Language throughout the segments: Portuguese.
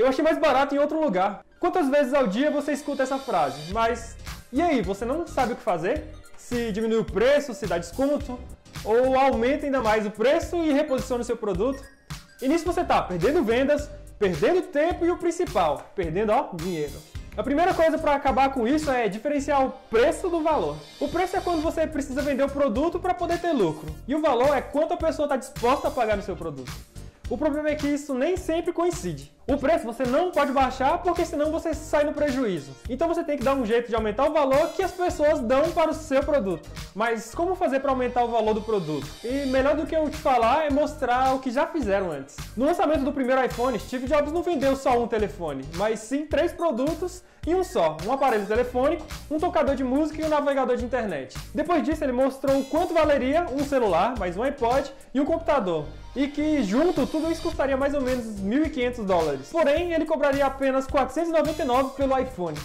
eu achei mais barato em outro lugar. Quantas vezes ao dia você escuta essa frase? Mas e aí, você não sabe o que fazer? Se diminui o preço, se dá desconto, ou aumenta ainda mais o preço e reposiciona o seu produto? E nisso você está perdendo vendas, perdendo tempo e o principal, perdendo ó, dinheiro. A primeira coisa para acabar com isso é diferenciar o preço do valor. O preço é quando você precisa vender o produto para poder ter lucro, e o valor é quanto a pessoa está disposta a pagar no seu produto. O problema é que isso nem sempre coincide. O preço você não pode baixar porque senão você sai no prejuízo. Então você tem que dar um jeito de aumentar o valor que as pessoas dão para o seu produto. Mas como fazer para aumentar o valor do produto? E melhor do que eu te falar é mostrar o que já fizeram antes. No lançamento do primeiro iPhone, Steve Jobs não vendeu só um telefone, mas sim três produtos em um só: um aparelho telefônico, um tocador de música e um navegador de internet. Depois disso, ele mostrou o quanto valeria um celular, mais um iPod e um computador e que junto tudo isso custaria mais ou menos 1.500 dólares. Porém, ele cobraria apenas 499 pelo iPhone.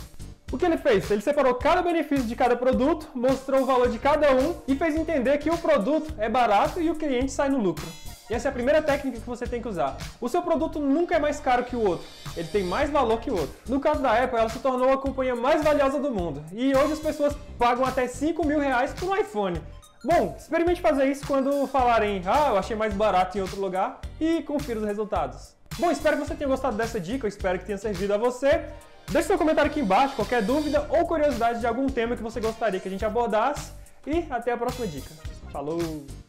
O que ele fez? Ele separou cada benefício de cada produto, mostrou o valor de cada um e fez entender que o produto é barato e o cliente sai no lucro. E essa é a primeira técnica que você tem que usar. O seu produto nunca é mais caro que o outro, ele tem mais valor que o outro. No caso da Apple, ela se tornou a companhia mais valiosa do mundo e hoje as pessoas pagam até 5 mil reais por um iPhone. Bom, experimente fazer isso quando falarem, ah, eu achei mais barato em outro lugar e confira os resultados. Bom, espero que você tenha gostado dessa dica, espero que tenha servido a você. Deixe seu comentário aqui embaixo, qualquer dúvida ou curiosidade de algum tema que você gostaria que a gente abordasse. E até a próxima dica. Falou!